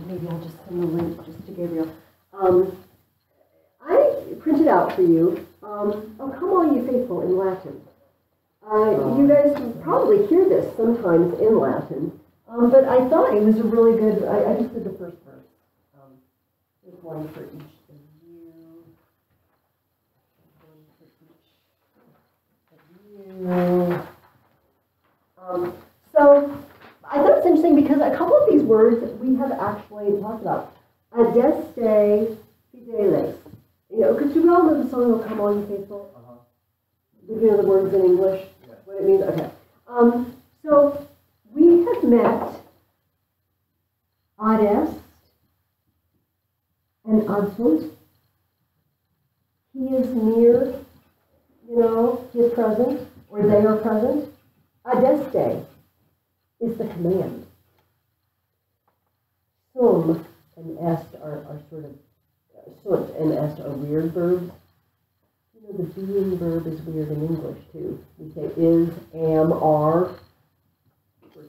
and maybe I'll just send the link just to Gabriel. Um, I printed out for you, um, Oh Come All You Faithful in Latin. Uh, you guys probably hear this sometimes in Latin, um, but I thought it was a really good, I, I just did the first verse. Um, There's one for each of you. One for each of you. Um, so I thought it was interesting because a couple of these words we have actually talked about. Adeste fideles. You know, because you all know the song, Oh Come On Faithful? Uh-huh. You know the words in English? Yeah. What it means? Okay. Um, so we have met Adest and Adsunt. He is near, you know, he is present, or they are present. Adeste is the command. Sum and est are, are sort of, uh, sunt and est are weird verbs. You know, the being verb is weird in English too. We say is, am, are.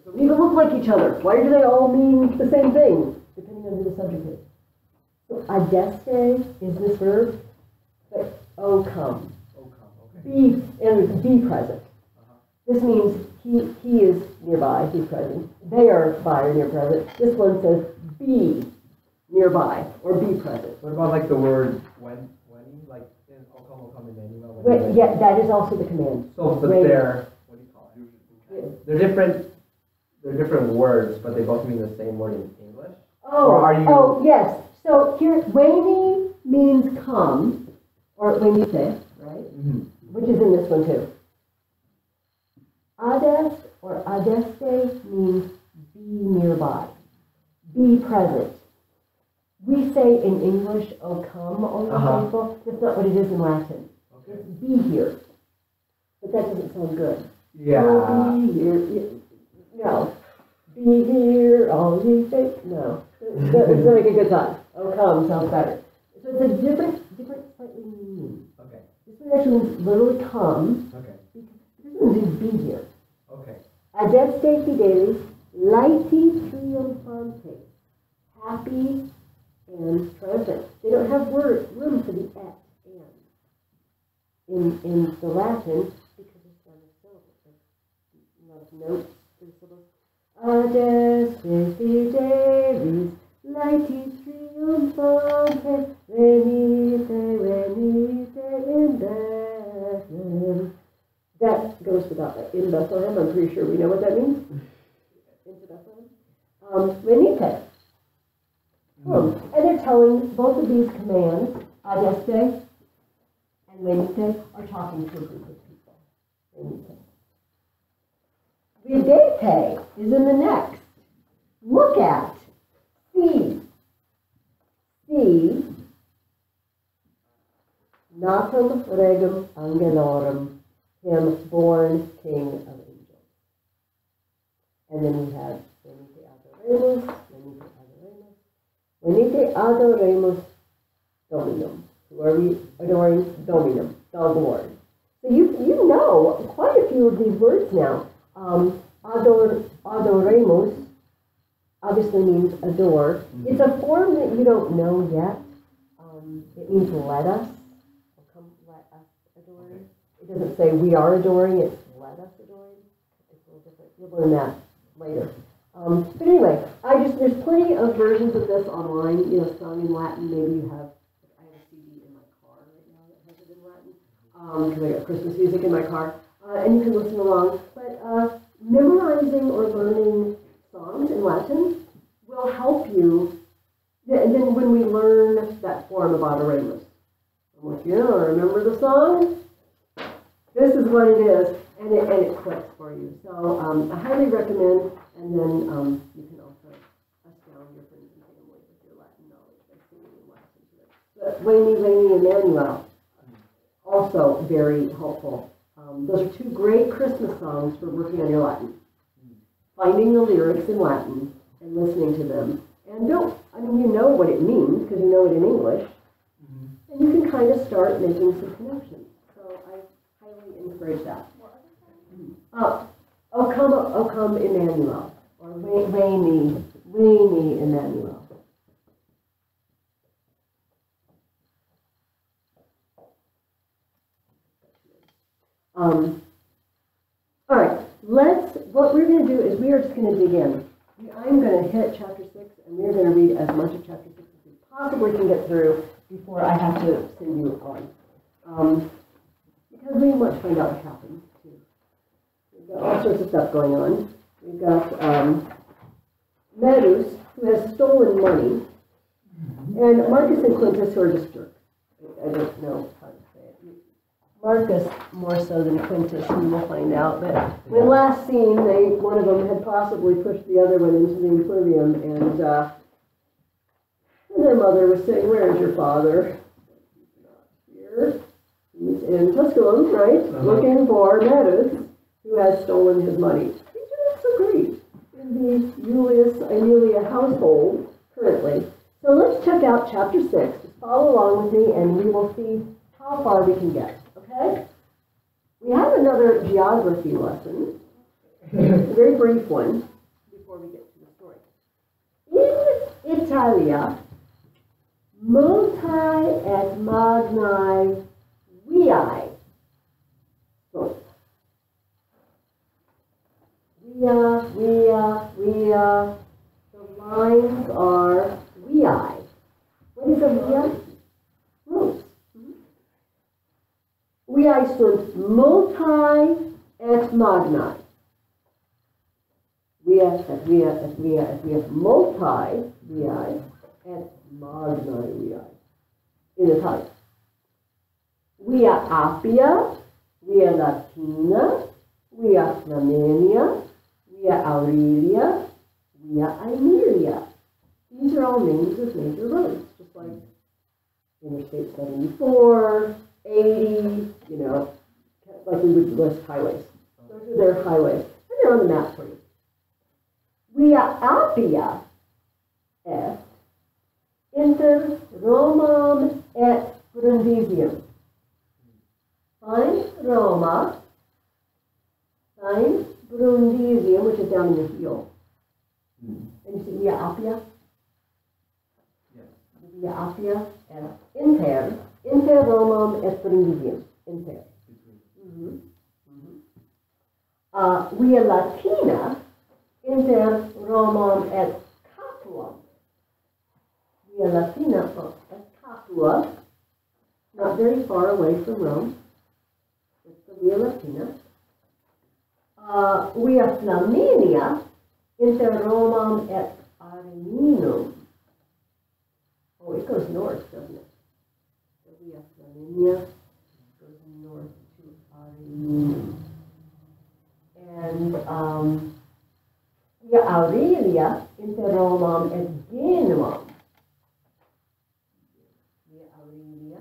They even look like each other. Why do they all mean the same thing, depending on who the subject is? So adeste is this verb, but o come. Oh, come, okay. Be, and be present. Uh-huh. This means he, he is nearby, he's present. They are by or near present. This one says be nearby or be present. What about like the word when, when, like in O come, O come Emmanuel? when Wait, you- yeah, that is also the command. So, but When- they're, what do you call it? They're different, they're different words, but they both mean the same word in English? Oh, Or are you- oh, yes. So here, Weni means come, or Wenite, right? Mm-hmm. Which is in this one too. Adest or adeste means be nearby, be present. We say in English, oh come, oh you Uh-huh. faithful. That's not what it is in Latin. Okay. It's be here. But that doesn't sound good. Yeah. Oh, be here. No. Be here, all ye faith. No. It's doesn't make a good time. Oh come sounds better. So it's a different, different slightly meaning. Okay, This one actually means literally come. okay, This one means be here. Adeste fideles, laeti triumphante. Happy and triumphant. They don't have word, room for the et and in, in the Latin because it's on a syllable. It's not notes the syllables. Adeste fideles, laeti triumphante, venite, venite in Bethlehem. That goes without that. In Bethlehem, I'm pretty sure we know what that means. Into Bethlehem. Um, venite. Come. Hmm. Hmm. And they're telling both of these commands, uh, adeste and venite, are talking to a group of people. Venite. Videte is in the next. Look at. See. See. Natum regum angelorum, him born king of angels. And then we have venite adoremus, venite adoremus, venite adoremus dominum. Who are we adoring? Dominum, the Lord. So you, you know quite a few of these words now. Um, ador, adoremus obviously means adore. It's a form that you don't know yet. Um, it means let us. Or come let us adore. Okay. It doesn't say we are adoring, it's let us adoring. It's a little different. You'll learn that later. Um, but anyway, I just, there's plenty of versions of this online, you know, sung in Latin. Maybe you have, I have a CD in my car right now that has it in Latin, because I got Christmas music in my car. Uh, and you can listen along. But uh, memorizing or learning songs in Latin will help you. And then when we learn that form of adoremus, I'm like, yeah, remember the song? This is what it is, and it, and it clicks for you. So um, I highly recommend, and then um, you can also astound your friends and family with your Latin knowledge by singing in Latin to them. But Lainey, Lainey, Emmanuel, also very helpful. Um, those are two great Christmas songs for working on your Latin. Finding the lyrics in Latin and listening to them. And don't, I mean, you know what it means because you know it in English. Mm-hmm. And you can kind of start making some connections bridge that. Oh, oh come, oh come, Emmanuel, or lay me, lay me, Emmanuel. Um, all right, let's, what we're going to do is we are just going to dig in. I'm going to hit chapter 6, and we're going to read as much of chapter 6 as we possibly can get through before I have to send you on. Um, because we want to find out what happened, too. We've got all sorts of stuff going on. We've got, um, Medus, who has stolen money, and Marcus and Quintus, who are just jerks. I don't know how to say it. Marcus more so than Quintus, we will find out, but when last seen, they, one of them had possibly pushed the other one into the impluvium, and, uh, and their mother was saying, where's your father? He's not here. He's in Tusculum, right, Uh-huh. looking for Medus, who has stolen his money. Things are not so great in the Julius Aelia household currently. So let's check out chapter six. Just follow along with me and we will see how far we can get, okay? We have another geography lesson, a very brief one, before we get to the story. In Italia, multi et magni viae sunt. Via, via, via, the lines are viae. What is a via? Roads. Viae sunt multi et magni. are et via et via we are multi we viae et magni viae. In Italian. Via Appia, via Latina, via we are Aurelia, we are Aemilia. These are all names of major roads, just like Interstate 74, 80, you know, like we would list highways. Those are their highways, and they're on the map for you. Via Appia est inter Romam et Brundisium. Find Roma, find Brundisium, which is down in the heel. Hmm. And you see Via Appia? Yes. Via Appia and Inter, Inter Romam et Brundisium, Inter. Between. Mhm. Uh, Via Latina, Inter Romam et Capuam. Via Latina oh, et Capua, not very far away from Rome. Latina. Uh, Via Flaminia, Inter Romam et Ariminum. Oh, it goes north, doesn't it? The Via Flaminia goes north to Ariminum. And um, Via Aurelia, Inter Romam et Genuam. Via Aurelia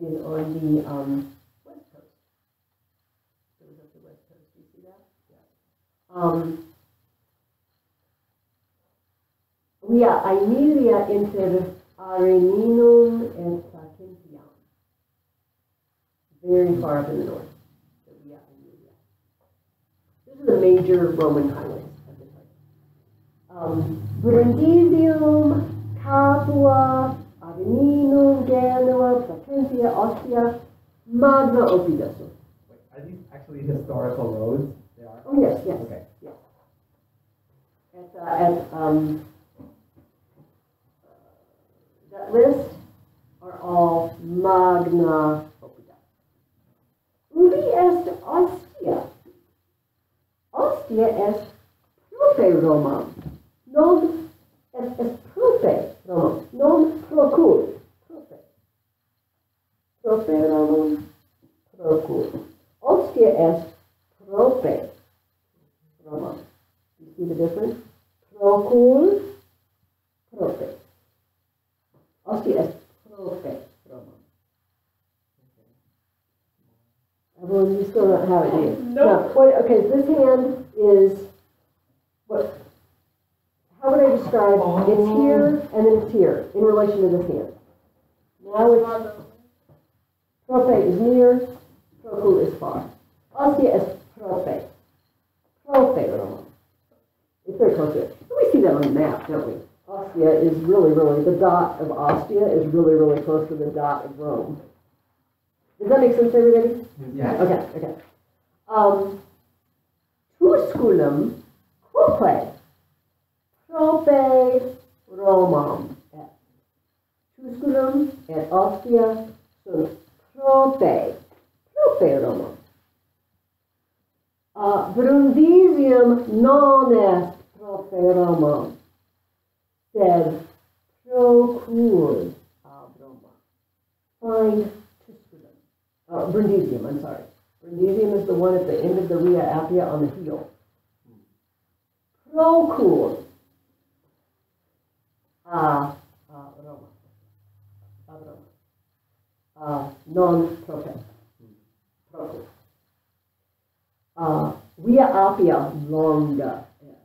is on the um, west coast. Goes up the west coast, do you see that? Yeah. Um, Via Aemilia inter Ariminum and Placentiam. Very far up in the north. the Via Aemilia. These are the major Roman time. Um, Brundisium, Capua, Ariminum, Genoa, Placentia, Ostia, Magna Oppidus. Wait, are these actually historical roads? Oh, yes, yes. Okay. yes. At, uh, at um, that list are all magna opida. Ubi est Ostia? Ostia est prope Roma, non est, est prope Roma, non procur. Prope. Prope Roma, procur. Ostia est prope Romam. You see the difference? Procul, prope. Ostia est prope Romam. Everyone, you still don't have it, do you? Nope. No. What, okay, this hand is, what, how would I describe, oh. it's here and then it's here, in relation to this hand. Now it's, prope is near, procul is far. Ostia est prope. Prope Romam. It's very close to it. And we see that on the map, don't we? Ostia is really, really, the dot of Ostia is really, really close to the dot of Rome. Does that make sense, to everybody? Yeah. Okay, okay. Um, Tusculum quoque prope Romam. Tusculum et Ostia sunt prope, prope Romam. Uh, Brundisium non est prope Romam, sed procur ab Roma. Find Tusculum. Uh, Brundisium, I'm sorry. Brundisium is the one at the end of the Via Appia on the heel. Procur. Ah, ah, Roma. Ab Roma. Ah, non prope. Procur. Ah, Via Appia longa est.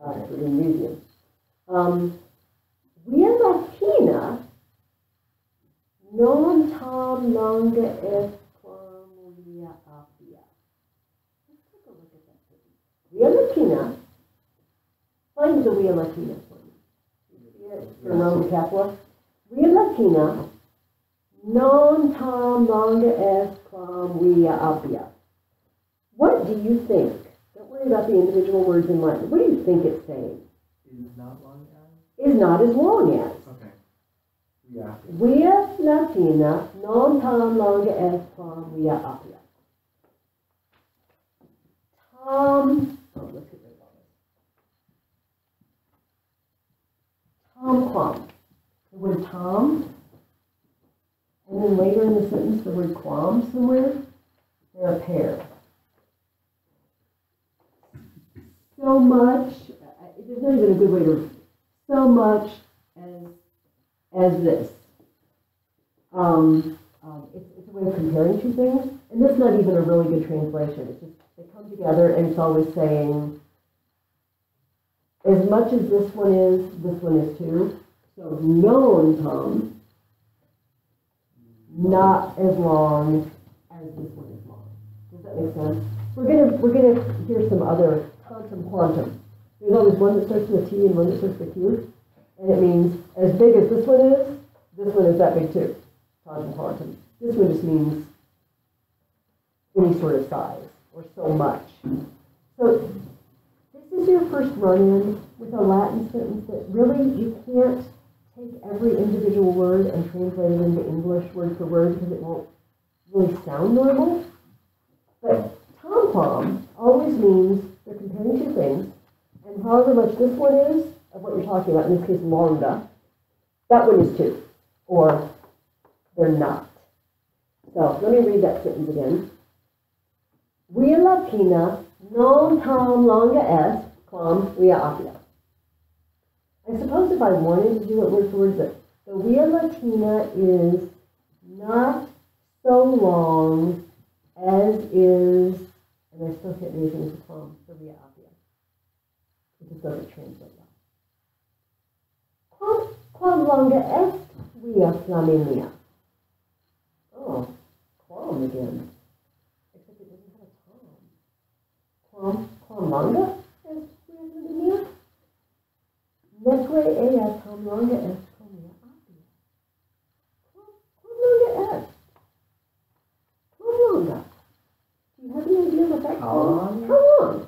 Ah, Brundisium. Um, Via Latina non tam longa est quam via appia. Let's take a look at that. sentence. Via Latina, find the Via Latina for me. You see it for Roman Catholic? Via Latina, non tam longa est quam via appia. What do you think? Don't worry about the individual words in Latin. What do you think it's saying? Is not long as? Is not as long as. Okay. Yeah. Via Latina non tam longa est quam via appia. Tom, oh, let's get rid of all this. Tom quam. The word Tom, and then later in the sentence, the word quam somewhere, they're a pair. So much, there's not even a good way to, so much as as this. Um, um, it's, it's a way of comparing two things, and that's not even a really good translation. It's just they come together, and it's always saying, as much as this one is, this one is too. So non tom, not as long as this one is long. Does that make sense? We're gonna we're gonna hear some other quantum quantum. There's always one that starts with a T and one that starts with a Q. And it means as big as this one is, this one is that big too. Quantum quantum. This one just means any sort of size or so much. So this is your first run-in with a Latin sentence that really you can't take every individual word and translate it into English word for word because it won't really sound normal. But tom tom always means they're comparing two things, and however much this one is of what you're talking about, in this case longa, that one is two, or they're not. So let me read that sentence again. Via Latina non tam longa est quam via appia. I suppose if I wanted to do it word for word, but the Via Latina is not so long as is, and I still can't anything with quam, the Via appia. It just doesn't translate well. Quam, quam longa est via Flaminia? Oh, quam again. Except it doesn't have a tom. Quam, quam longa est via Flaminia? Neque ea tam longa est quam via appia. Quam, longa est? Quam longa? Do you have any idea what that quam- long? How long?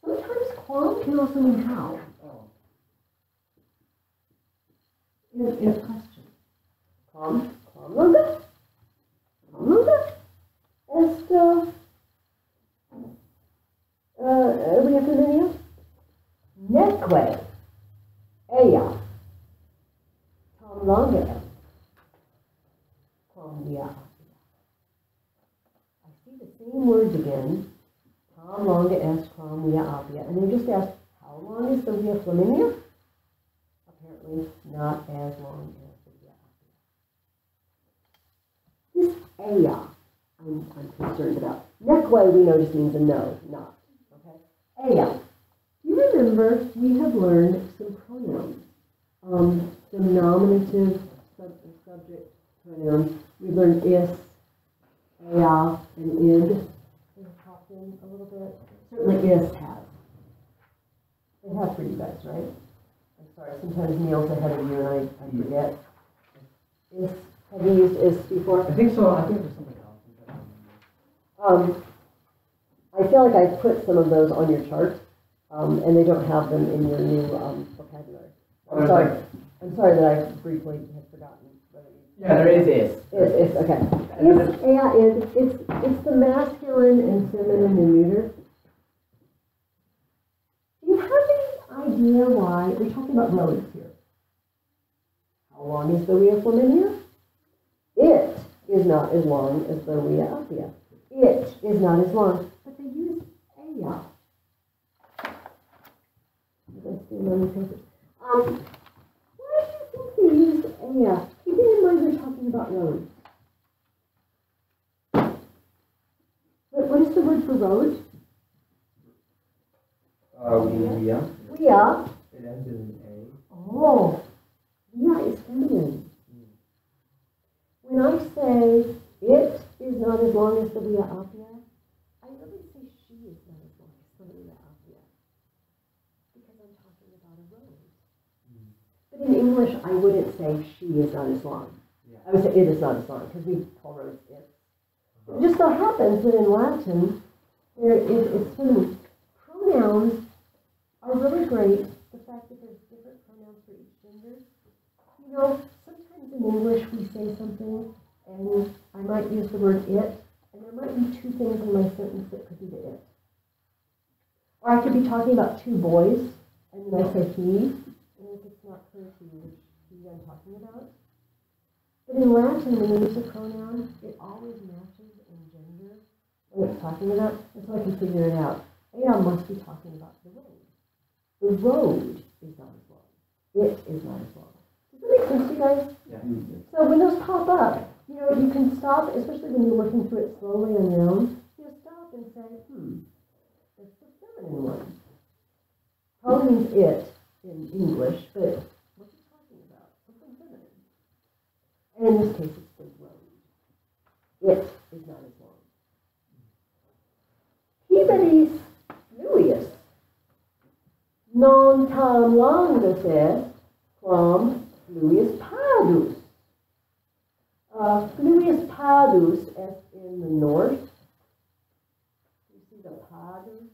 Sometimes quam can also mean how. Oh. in a question. Quam, quam longa? Quam longa? Est, uh, uh, via Flaminia? Neque longa est quam via. I see the same words again, tam longa est quam via appia, and they just ask, how long is the via Flaminia? Apparently not as long as the via appia. This ea, I'm, I'm concerned about. Neque we know just means a no, not, okay? Ea. You remember we have learned some pronouns? Um, some nominative sub, subject pronouns. We learned is, ea, and id. Popped in a little bit. Certainly is has. They have for you guys, right? I'm sorry, sometimes Neil's ahead of you and I, I forget. Is, have you used is before? I think so. I think there's something else. Um, I feel like I put some of those on your chart, um, and they don't have them in your new, um, vocabulary. I'm sorry, I'm sorry that I briefly had forgotten. Yeah, there is is. It's, it's, okay. It's, yeah, it's, it's, it's the masculine and feminine and neuter. Do you have any idea why, we're talking about roads here. How long is the Via Flaminia? It is not as long as the Via Appia. It is not as long, but they use aya. Did I steal? Um, why do you think they use aya? Keeping in mind we're talking about roads. What, what is the word for road? Uh, yeah. Via. It ends in A. Oh, via is feminine. When I say it is not as long as the Via Appia, I really say she is not as long as the Via Appia. Because I'm talking about a road. But in English, I wouldn't say she is not as long. Yeah. I would say it is not long, because we call roads it. It just so happens that in Latin, there is, it's. Pronouns are really great. The fact that there's different pronouns for each gender. You know, sometimes in English we say something, and I might use the word it, and there might be two things in my sentence that could be the it. Or I could be talking about two boys, and then I say he, and if it's not clear to you which he I'm talking about. But in Latin, when they use a pronoun, it always matches in gender what it's talking about, and so I can figure it out. Aya must be talking about the road. The road is not as long. It is not as long. Does that make sense to you guys? Yeah. So when those pop up, you know, you can stop, especially when you're working through it slowly on your own, you know, stop and say, hmm, it's the feminine one. Probably means it in English, but what's he talking about? Something feminine. And in this case, it's the road. It is not as long. Tiberis fluius non tam longus est quam fluius padus. Uh, fluius padus is in the north. You see the padus?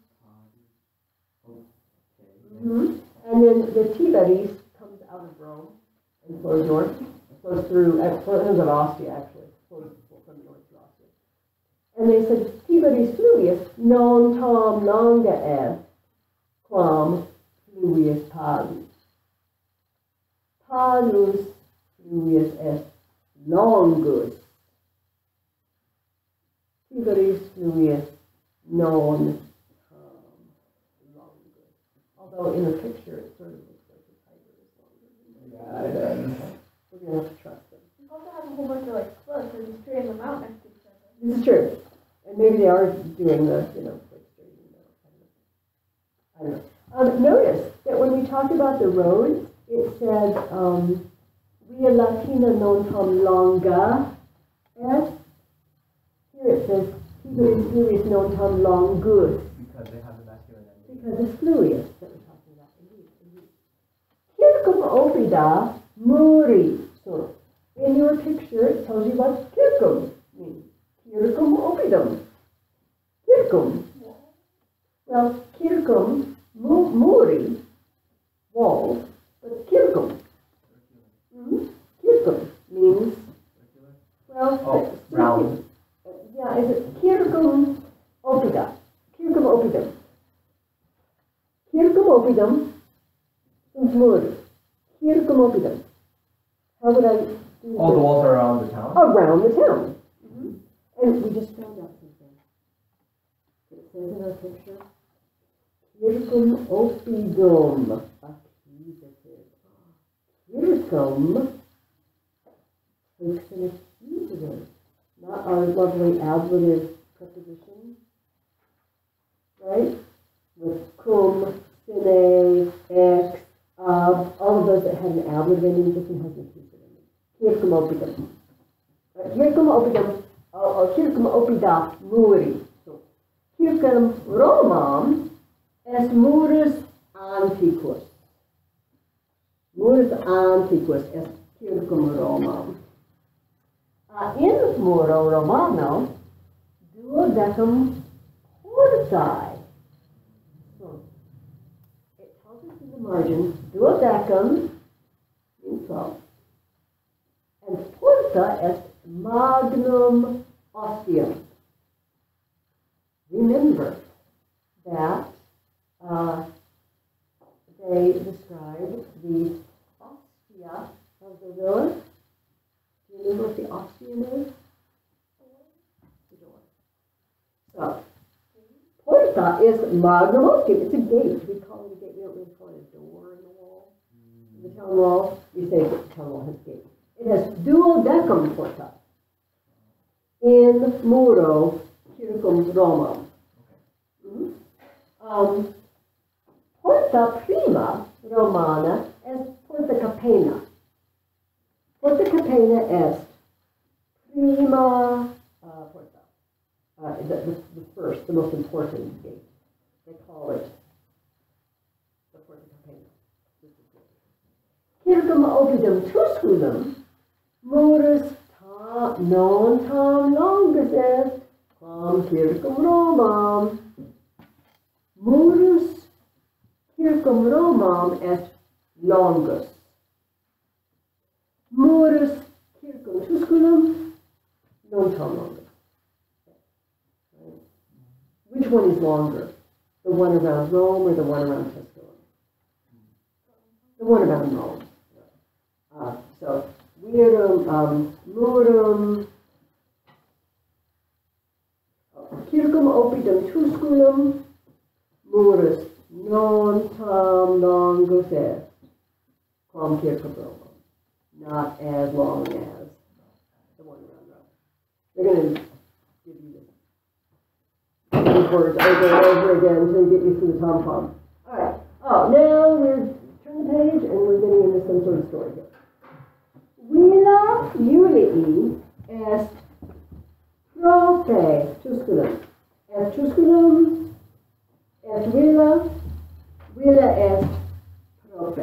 hmm And then the Tiberis comes out of Rome and flows north, flows through, uh, flows of Ostia actually, flows from north to Ostia. And they said, Tiberis fluvius non tam longa est quam fluvius padus. Padus fluvius est longus. Tiberis fluvius non. Although in the picture, it sort of looks like the Tiber is longer. Yeah, it does. We're gonna have to trust them. You also have a whole bunch of like cliffs and these trees on the mountain next to each other. This is true. And maybe they are doing the, you know, like straightening it out. I don't know. I don't know. Um, notice that when we talk about the roads, it says, um, via latina non tam longa est. Here it says, tiberis fluvius non tam longus. Because they have the masculine ending. Because it's fluius that we're talking about. Indeed, indeed. Circum opida muri. So, in your picture, it tells you what circum means. Circum opidum. Circum. Well, circum, mu- muri, wall, but circum. hmm Circum means, well, Oh, round. Yeah, is it circum opida? Circum opidum. Circum opidum is muri. Circum opidum. How would I do All the walls are around the town? Around the town. Mm-hmm. And we just found out something. It says in our picture, Circum opidum, accusative. Circum takes an accusative, not our lovely ablative preposition, right? With cum, sine, ex, ab, all of those that had an ending, this one has an accusative ending. Circum opidum. Uh, Circum opidum, or, circum opida muri. So, circum Romam est murus antiquus. Murus antiquus est circum Romam. Uh, in Muro Romano, duodecum porti. So, it margin, duodecum means. And porta est magnum ostium. Remember that uh, they describe the ostia of the villa. Do you remember what the ostium is? The door. So, porta is magnum ostium. It's a gate. We call it a gate. We don't really call it a door in the wall. In the town wall, we say the town wall has gate. It has duodecum porta. In muro circum Romam. Mhm. Um, porta prima romana est porta capena. Porta capena est prima uh, porta. Uh, the, the, the first, the most important gate. They call it the porta capena. This is it. Circum ovidum tusculum Morus ta non tam longus est, quam circum Romam. Morus circum Romam est longus. Morus circum Tusculum non tam longus. Which one is longer? The one around Rome or the one around Tusculum? The one around Rome. Uh, so, virum, um, murum, circum opidum tusculum, murus non tam longus est, quam circum Not as long as the one around. They're gonna give you. These words over and over again until you get used to the tom-tom. Alright, oh, now we're, turn the page and we're getting into some sort of story here. Julii est prope Tusculum. Est Tusculum, est villa, villa est prope.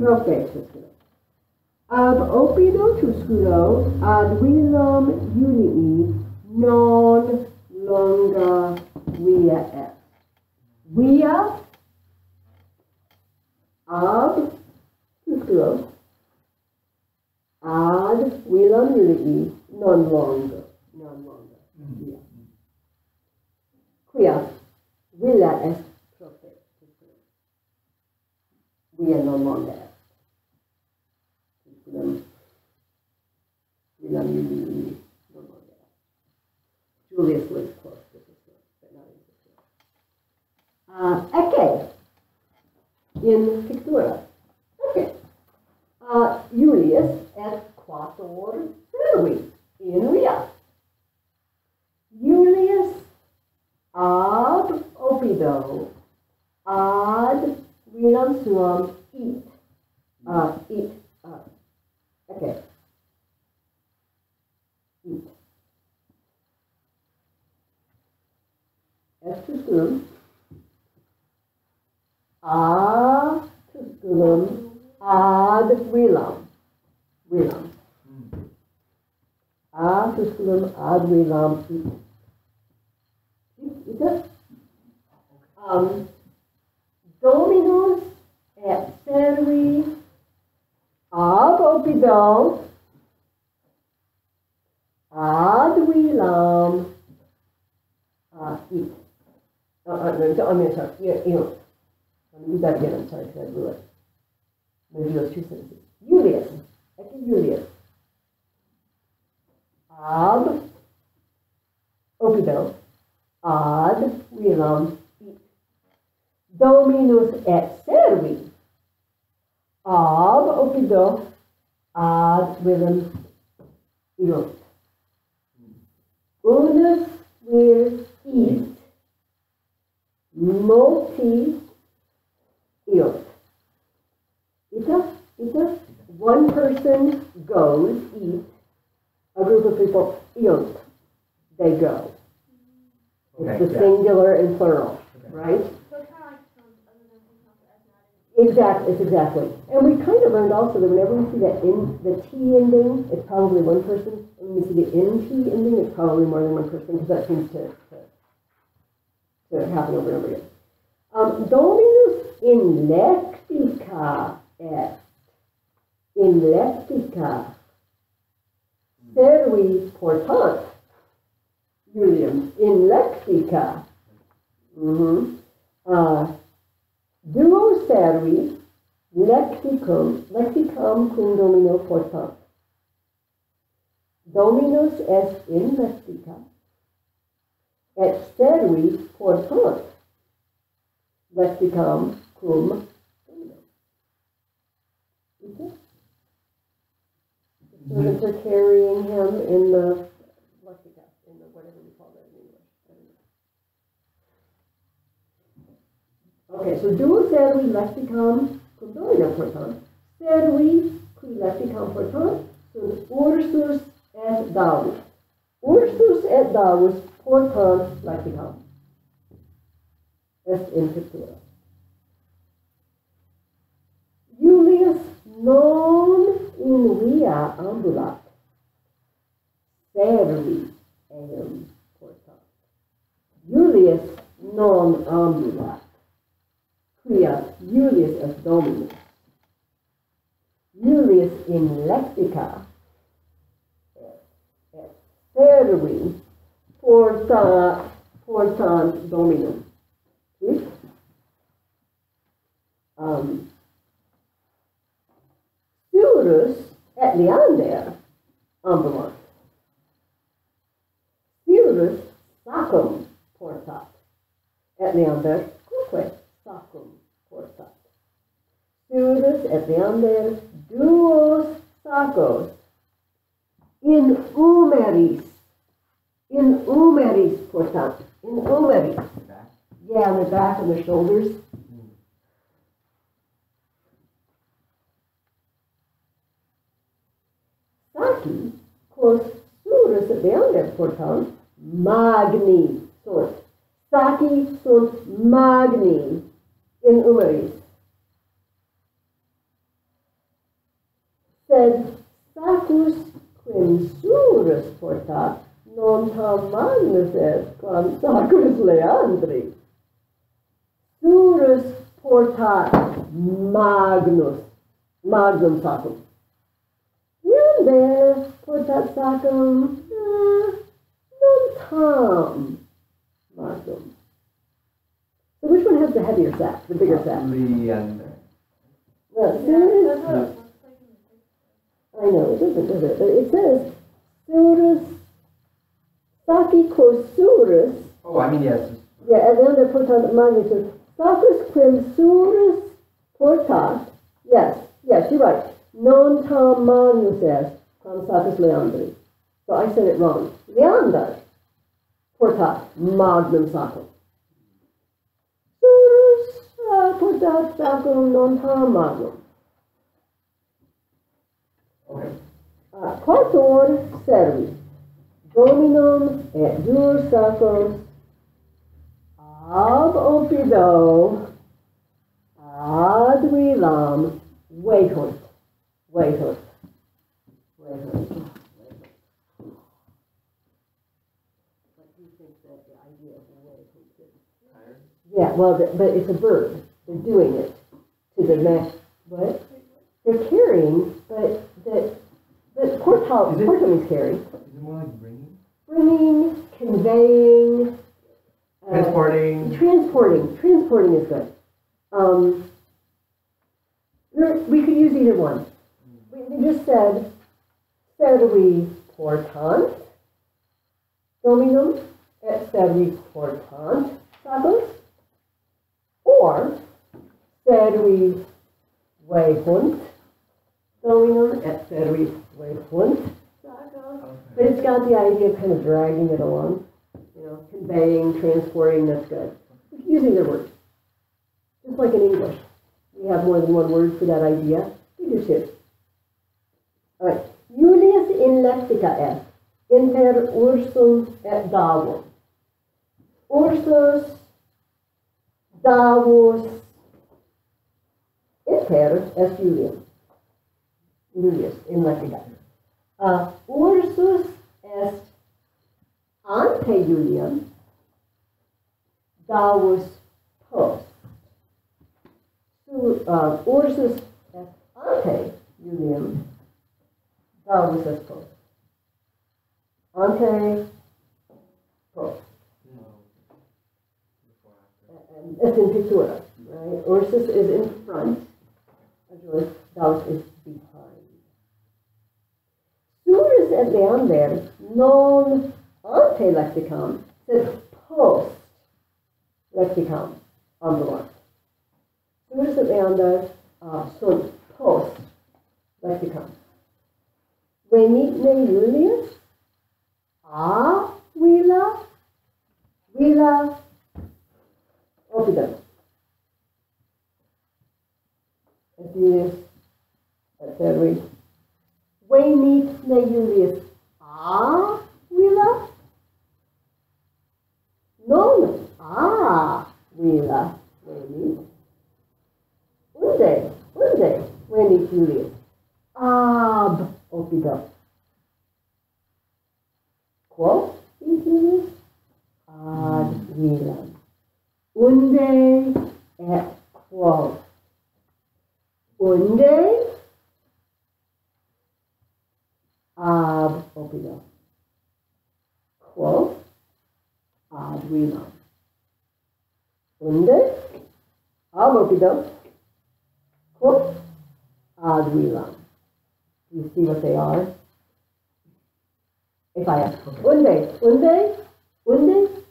Prope Tusculum. Ab opido Tusculo ad villam Julii non longa via est. Via ab ad willum ligi non longo, non longo. Mm. Mm-hmm. Quia villa est propter. Via non longa est. Willum, willum non longa est. Julius was close to this one, but not in this one. Uh, ecce, in pictura. Uh, Julius et quator servi in via. Julius ab opido ad vilam suam eat. Uh, eat. Uh, okay. Eat. Est tusculum. A tusculum ad vilam. Vilam. A tusculum ad vilam eat. Ita? Um, Dominus et servi ab opido ad vilam uh, eat. Uh, uh, no, I'm going to start. Yeah, you know, let me read that again. I'm sorry because I blew it. Do those two sentences. Julius, ecce Julius, ab. Opido ad. Vilam eat. Dominus et servi. Ab. Opido ad. Vilam eat. Unus will eat. Multi eat. Ita, ita, one person goes, eat, a group of people eat, they go. It's the yeah. singular and plural, Okay. right? So it's kind of like sounds other than something else that's not Exactly, it's exactly. And we kind of learned also that whenever we see that in, the T ending, it's probably one person. When we see the NT ending, it's probably more than one person, because that seems to, to, to happen over and over again. Um, Dominus in lectica est. In lectica. Servi portant. Julian, in lectica. Mm-hmm. Uh, Duo servi lexicum, lexicam cum domino portant. Dominus est in lexica, et servi portant lexicam cum domino. Okay? Servants are carrying him in the lexica, in the whatever we call that in English. Okay, so duo servi lexicam cum domino portant, servi qui lexicam portant, sunt ursus et davus. Ursus et davus portant in scriptura. Julius non in via ambulat, servi eum portant. Julius non ambulat quia Julius est Dominus. Julius in lectica et servi porta, portant Dominum. Um, Syrus et Leander ambulant. Syrus sacum portat et Leander cuque sacum portat. Syrus et Leander duos sacos in umeris, in umeris portant, in umeris. Yeah, on the back and the shoulders. sort plurus veonem portam magni sunt. saki sunt magni in umeris. Sed sacus quem surus portat non tam magnus est quam sacus leandri. Surus portat magnus, magnum sacum. Leander portat sacum, eh, non tam magnum. So which one has the heavier sack, the bigger sack? Leander. Well, Yeah, Syrus that's what it looks the picture. I know, it doesn't, does it? But it says, Syrus, Saki quo Syrus, Oh, I mean, yes. yeah, and then they put on magnitude, Sacus quim Syrus portat, yes, yes, you're right, non tam magnus est, quam Leandri. So I said it wrong. Leander portat magnum sacum. Syrus portat sacum non tam magnum. Okay. Uh, Quator servi, dominum et duos sacros, ab opido, ad vilam, vehunt, vehunt, vehunt. What do you think that the idea of vehunt is? Tired? Yeah, well, th- but it's a verb. They're doing it to the next, what? They're carrying, but that, but portal, Is it- portal means carry. Is it more like bringing? Bringing, conveying. uh, Transporting? Transporting, transporting is good. Um, we could use either one. We, we just said, servi portant, dominum, et servi portant, sagos, or servi vehunt, dominum, et servi vehunt, sagos. But it's got the idea of kind of dragging it along, you know, conveying, transporting, that's good. Using can use either word. Just like in English. We have more than one word for that idea. We do too. All right. Julius in lexica est, inter ursum et davum. Ursus, davos Eperus est Julius. Julius in Latin. Uh, Ursus est ante Julium, davus post. Su, uh, Ursus est ante Julium, davus est post. Ante post. Pictura, right? Ursus is in front Julius, is behind. Syrus et leander non ante lexicam, sed post lexicam ambulant. Syrus et leander uh, sunt post lexicam. Venit ne Julius? A vila? Vila opidum. Et Julius et Servi. Venit ne Julius a vila? Non a vila venit. Unde, unde venit Julius? Ab opidum. Quo is Julius? Ad vilam. Unde et quo. Unde ab opidum. Quo ad vilam. Unde ab opidum. Quo ad vilam. You see what they are? If I ask, unde, unde, unde,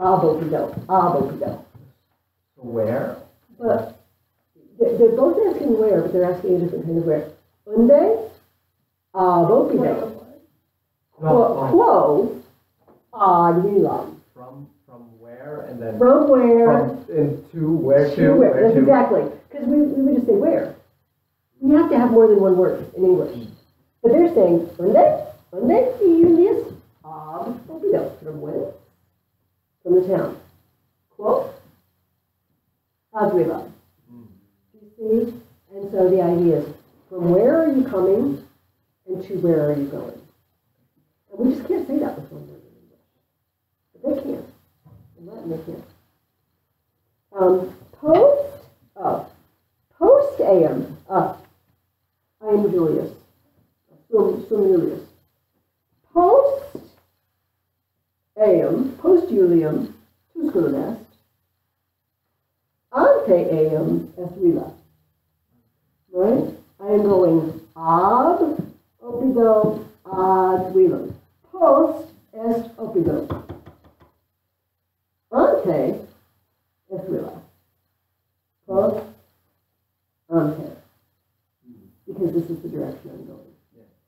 ab opidum, ab opidum. So where? But they're, both asking where, but they're asking a different kind of where. Unde, ab opidum. No, Quo, ad vilam. from, from where and then From where from, and to where to, to where. where That's to. exactly. Because we, we would just say where. You have to have more than one word in English. Hmm. But they're saying, unde, unde, Julius, ab opidum. From where? From the town. Quo ad vilam. Hmm. You see? And so the idea is, from where are you coming and to where are you going? And we just can't say that with one word in English. But they can. In Latin, they can. Um, post, oh, post am, uh, I am Julius. Sum, sum Julius. Post am, post Julium, tusculum est. Ante eam est vila. Right? I am going ab opido ad vilam. Post est opido. Ante est vila. Post ante. Because this is the direction I'm going.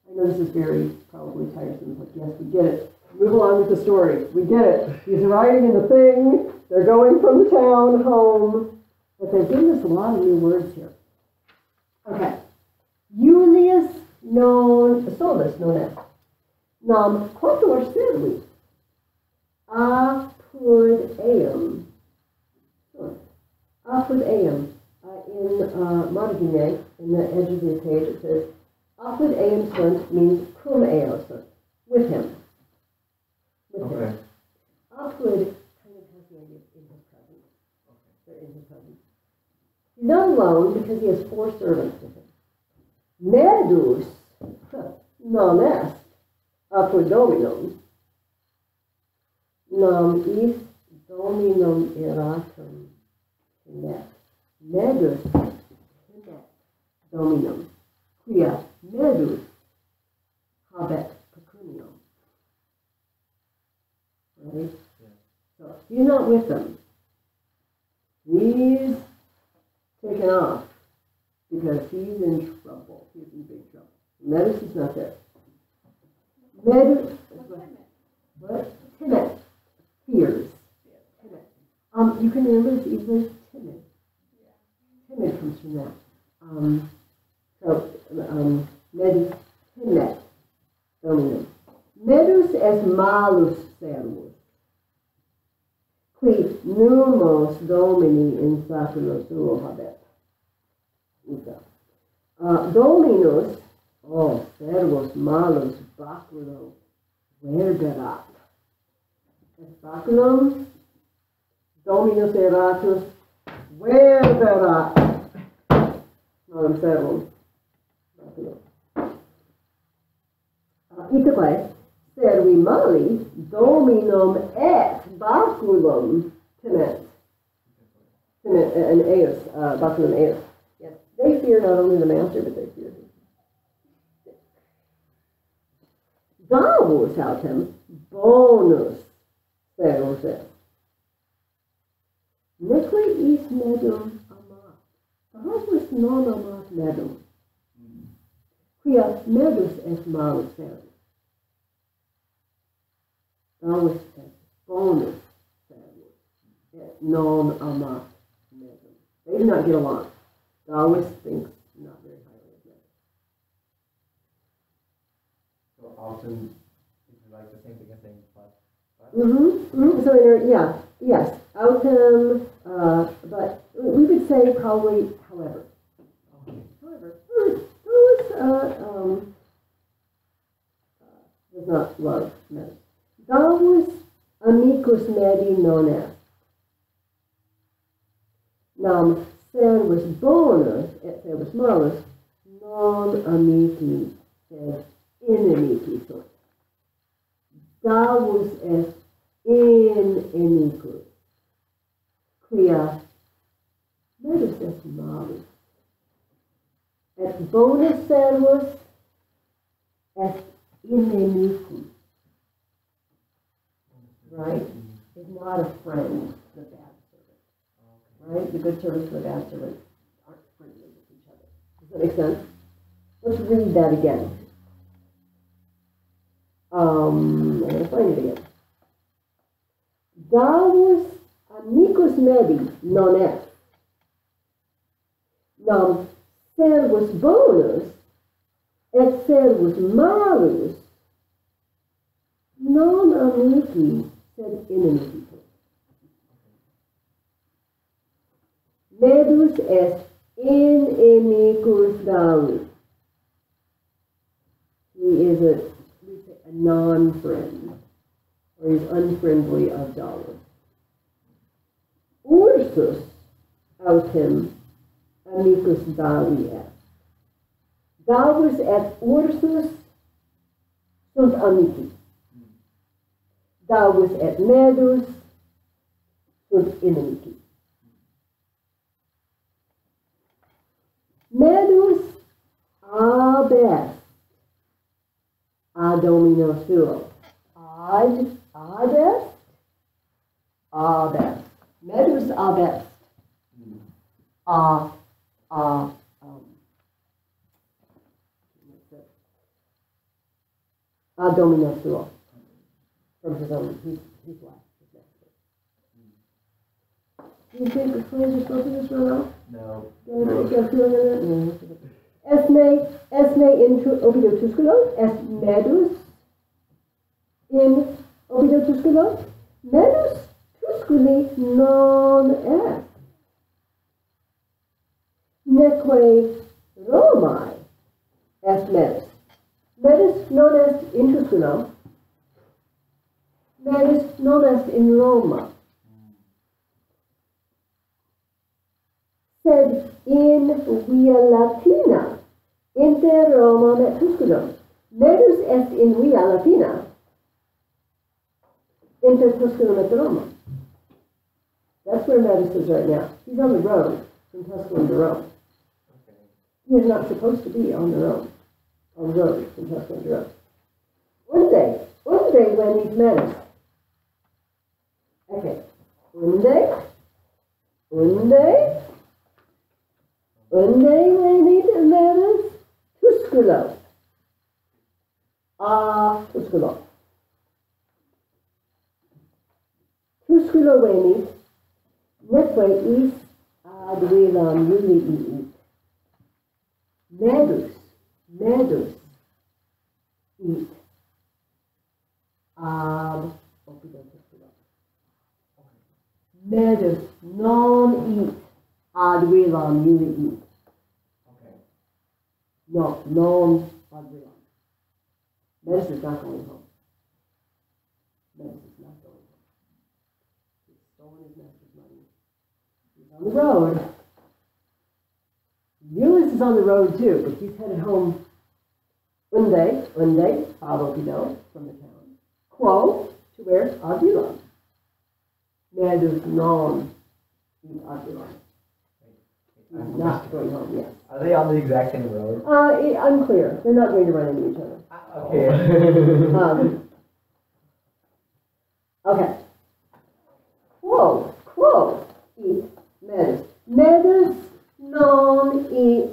I know this is very probably tiresome, but yes, we get it. Move along with the story. We get it. He's riding in the thing. They're going from the town home. But they've given us a lot of new words here. Okay. Julius non solus non est. Nam quantor servi. Apud eum. Apud eum. Uh, in uh, Margine, in the edge of the page, it says, Apud eum sunt means cum eo sunt. With him. With him. Apud kind of has the idea of in his presence. They're in his presence. Not alone because he has four servants with him. Medus non est apud dominum, nam is dominum iratum tenet. Medus tenet dominum, quia medus habet pecunium. Right? So he's not with them. He's taken off because he's in trouble. He's in big trouble. Medus is not there. Medus, what? Timid. Fears. Timid. Um, you can this easily. Timid. Timid comes from that. Um, so, um, medus timid. Medus es malus servus. qui numos domini in saculo suo habet. Uta. Uh, dominus, oh, servos malos baculo verberat. Et baculum, dominus eratus verberat. Malum servum. baculum. Uh, ita quae, servi mali dominum et baculum temet. Temet, and eus, uh, baculum eus. Yes, they fear not only the master, but they fear him. Davus autem bonus servus est. Neque is medum amat. Davus non amat medum. Quia medus est malus servus. Davus est bonus et non amat medum. They do not get along. Darwin thinks not very highly of men. So often, if you like the same thing as saying but. but. Mm-hmm, mm-hmm. So, in, yeah, yes, autumn, uh, but we would say probably, however. Okay. However, those, uh, um, uh, does not love men. Davus amicus medi non est. Nam servus bonus et servus malus non amici, sed inimici sunt. Davus est in inimicus, quia medus est malus. Et bonus servus est inimicus. Right? Is not a friend, the bad servant. Right? The good servants and the bad servants aren't friendly with each other. Does that make sense? Let's read that again. Um, I'm going to find it again. Davus amicus medi non est. Nam servus bonus et servus malus non amici sed inimici. Medus est inimicus Davus. He is a, a non-friend, or he's unfriendly of Davus. Ursus autem amicus Davi est. Davus et Ursus sunt amici. Davus et Medus sunt inimici. Medus ab est a domino suo. Ad, ad est, ab est. Medus ab est. A, a, um, what's it? a domino suo. From his own, he's, he's last. he's next. Do you think the twins are supposed to this real well? No. Esne, esne in mm-hmm. obido tusculo, es medus in obido tusculo, medus tusculi non est. Neque Romae est medus. Medus non est in tusculo, medus non est in Roma. sed in via Latina, inter Roma et Tusculum. Medus est in via Latina, inter Tusculum et Roma. That's where Medus is right now. He's on the road from Tusculum to Rome. Is not supposed to be on the road, on the road from Tusculum to Rome. Unde, unde venit Medus? Okay. Unde, unde, unde venit Medus? Tusculo. Ah, Tusculo. Tusculo venit, neque is ad velam Julii. Medus, medus, it. Ab oppidum Tusculo. Medus non it ad velam Julii it. No, non Adrian. Medus is not going home. Medus is not going home. He's stolen his master's money. He's on the road. Julius is on the road too, but he's headed home Unde, unde, adopido, from the town. Quo, to where? Adulon. Medus non in. He's not going home yet. Are they on the exact same road? Uh, unclear. They're not going to run into each other. Okay. Um, okay. Quo, quo, eat medus. Medus non eat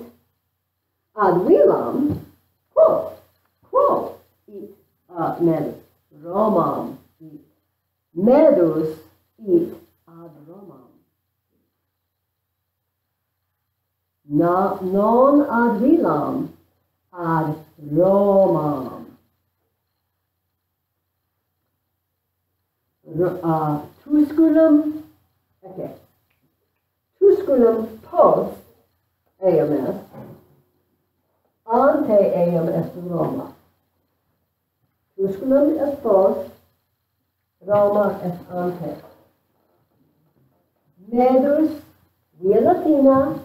ad vilam. Quo, quo, eat uh, medus. Romam eat. Medus id ad Romam. Na, non ad Vilam, ad Romam. R uh, tusculum, okay, tusculum post AMS, ante AMS Roma. Tusculum est post, Roma est ante. Medus, via Latina,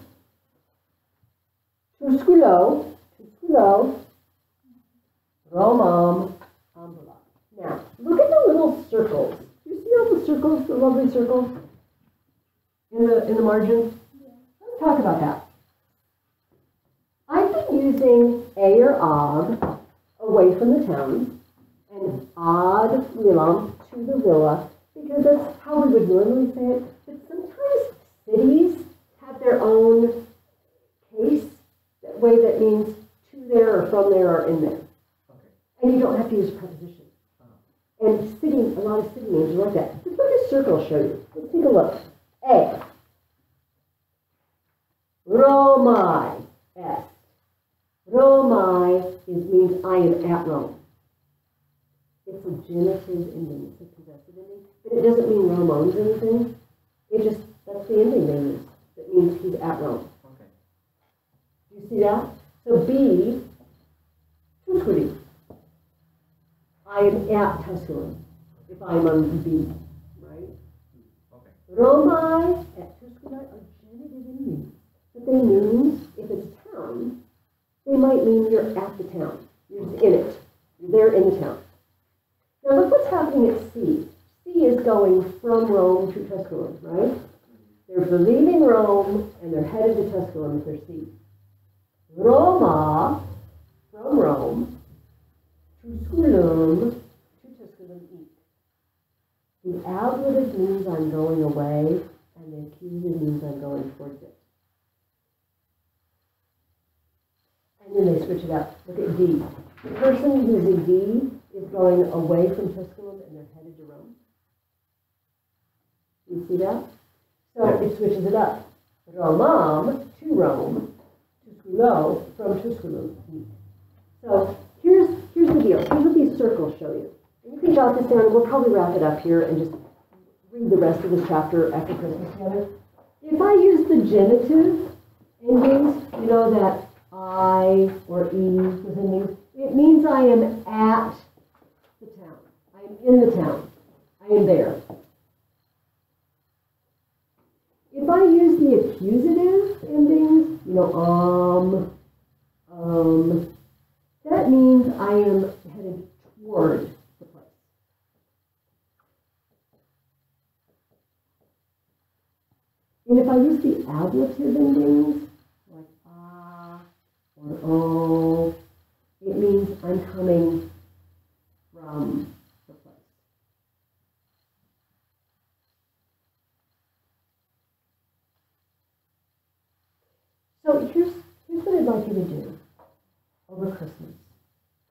Tusculo, Tusculo, Romam, ambula. Now, look at the little circles. You see all the circles, the lovely circles in the, in the margins? Let's talk about that. I've been using a or og away from the town and ad villam to the villa because that's how we would normally say it. Cities have their own case, that way that means to there or from there or in there. And you don't have to use prepositions. Uh-huh. And city, a lot of city names are like that. Let's let this circle show you. Let's take a look. A. Romai. S. Romai is, means I am at Rome. It's a genitive ending, it's a possessive ending, but it doesn't mean Rome owns anything. It just, that's the ending they use. It means he's at Rome. Okay. You see that? So B, Tusculi. I am at Tusculum, if I'm on B, right? Okay. Romai at Tusculi are genitive endings. But they mean, if it's town, they might mean you're at the town. You're in it. You're there in the town. Now look what's happening at C. C is going from Rome to Tusculum, right? They're leaving Rome and they're headed to Tusculum if they're C. Roma, from Rome, Tusculum, to Tusculum eat. The ablative means I'm going away, and the accusative means I'm going towards it. And then they switch it up. Look at D. The person who's in D is going away from Tusculum and they're headed to Rome. You see that? So it switches it up. Romam, to Rome, Tusculo, from Tusculum. So here's, here's the deal. Here's what these circles show you. And you can jot this down. We'll probably wrap it up here and just read the rest of this chapter after Christmas together. If I use the genitive endings, you know that I or E was endings, it means I am at the town. I am in the town. I am there. If I use the accusative endings, you know, um, um, that means I am headed toward the place. And if I use the ablative endings, like ah or oh, it means I'm coming from the place. So here's, I'd like you to do over Christmas.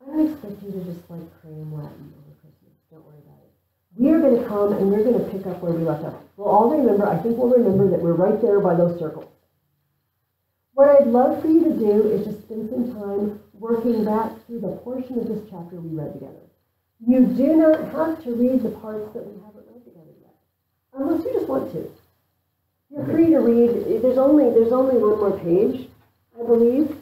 I don't expect you to just like cram Latin over Christmas. Don't worry about it. We are going to come and we're going to pick up where we left off. We'll all remember, I think we'll remember that we're right there by those circles. What I'd love for you to do is just spend some time working back through the portion of this chapter we read together. You do not have to read the parts that we haven't read together yet, unless you just want to. You're free to read. There's only there's only one more page, I believe.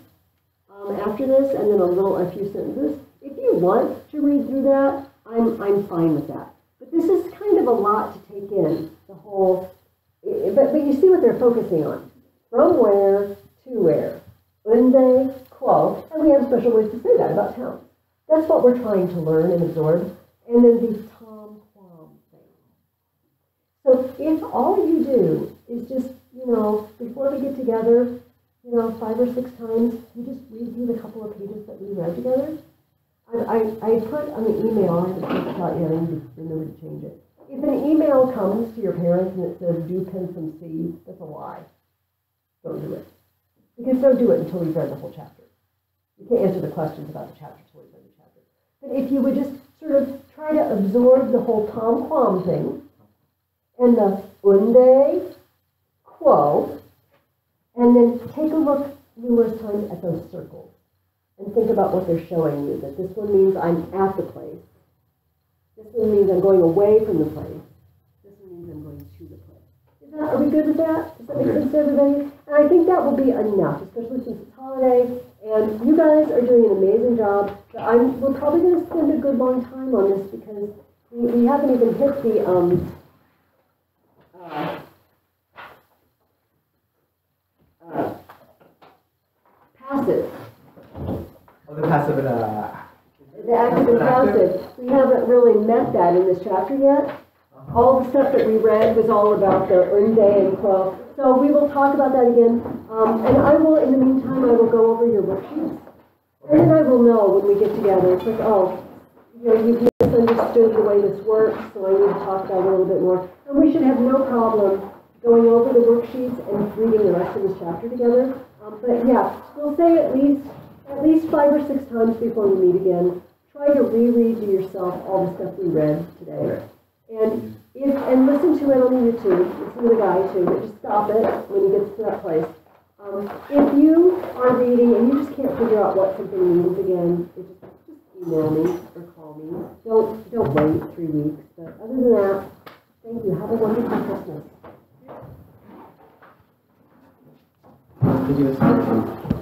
Um, after this, and then a little, a few sentences. If you want to read through that, I'm, I'm fine with that. But this is kind of a lot to take in, the whole, but, but you see what they're focusing on. From where to where. Unde, quo, and we have special ways to say that about towns. That's what we're trying to learn and absorb. And then the tam quam thing. So if all you do is just, you know, before we get together, you know, five or six times, you just read through the couple of pages that we read together. I, I, I put on the email, I it out yet, I need to remember to change it. If an email comes to your parents and it says, do Pensum C, that's a lie. Don't do it. Because don't do it until you've read the whole chapter. You can't answer the questions about the chapter until you've read the chapter. But if you would just sort of try to absorb the whole tam quam thing, and the unde, quo, and then take a look numerous times at those circles and think about what they're showing you, that this one means I'm at the place. This one means I'm going away from the place. This one means I'm going to the place. Is that, are we good with that? Does that make sense to everybody? And I think that will be enough, especially since it's holiday, and you guys are doing an amazing job. But I'm, we're probably gonna spend a good long time on this because we, we haven't even hit the, um, uh, uh, passive. Oh, the passive and, uh. The active and passive, we haven't really met that in this chapter yet. All the stuff that we read was all about the unde and quo. So we will talk about that again. Um, and I will, in the meantime, I will go over your worksheets. And then I will know when we get together, it's like, oh, you know, you've misunderstood the way this works, so I need to talk about it a little bit more. And we should have no problem going over the worksheets and reading the rest of this chapter together. Um, but yeah, we'll say at least, at least five or six times before we meet again. Try to reread to yourself all the stuff we read today. And if, and listen to it on YouTube, listen to the guy too, but just stop it when he gets to that place. Um, if you are reading and you just can't figure out what something means again, just, just email me or call me. Don't, don't wait three weeks, but other than that, thank you, have a wonderful Christmas. Did you